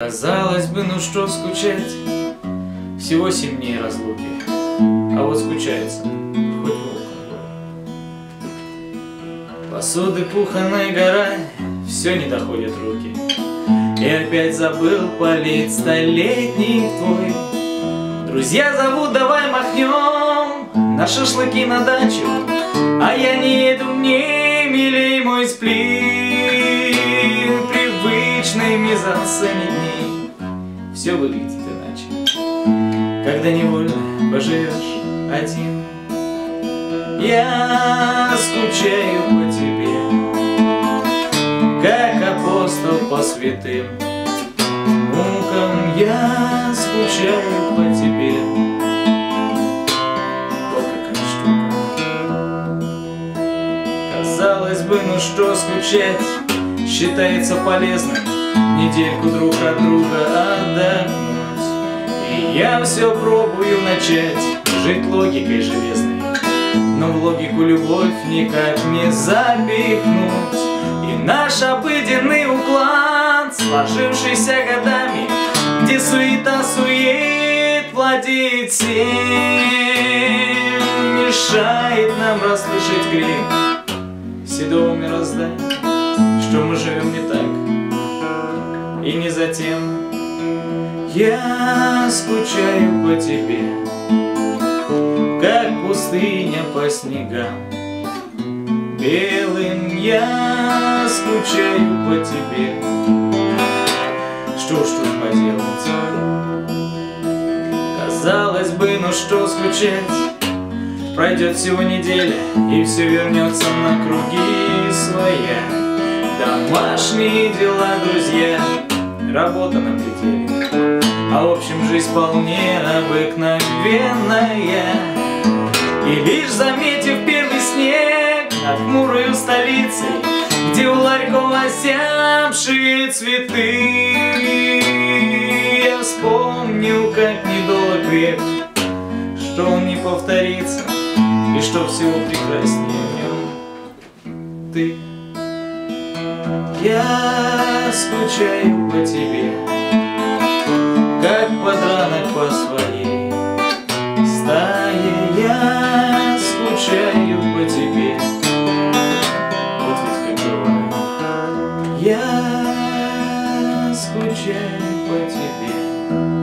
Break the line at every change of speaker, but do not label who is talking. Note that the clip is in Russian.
Казалось бы, ну что скучать, всего семь дней разлуки, а вот скучается, хоть волком. Посуды пуханой гора, все не доходят руки, и опять забыл полить столетний твой. Друзья зовут, давай махнем на шашлыки на дачу, а я не еду мне, милей мой сплин, привычный мизансцене дней. Все выглядит иначе, когда невольно поживешь один. Я скучаю по тебе, как апостол по святым мукам. Я скучаю по тебе. Вот какая штука. Казалось бы, ну что скучать, считается полезным недельку друг от друга отдохнуть. И я все пробую начать жить логикой железной, но в логику любовь никак не запихнуть. И наш обыденный уклад, сложившийся годами, где суета сует владеет всем, мешает нам расслышать крик седого мироздания, что мы живем не так и не затем. Я скучаю по тебе, как пустыня по снегам. Белым я скучаю по тебе. Что ж тут поделать? Казалось бы, ну что скучать? Пройдет всего неделя, и все вернется на круги своя. Домашние дела, друзья, работа на пределе. А в общем, жизнь вполне обыкновенная. И лишь заметив первый снег над хмурою столицей, где у ларьков осябшие цветы, я вспомнил, как недолг век, что он не повторится, и что всего прекраснее в нем ты я скучаю по тебе, Как подранок по своей стае. Я скучаю по тебе, Вот ведь как бывает. Я скучаю по тебе.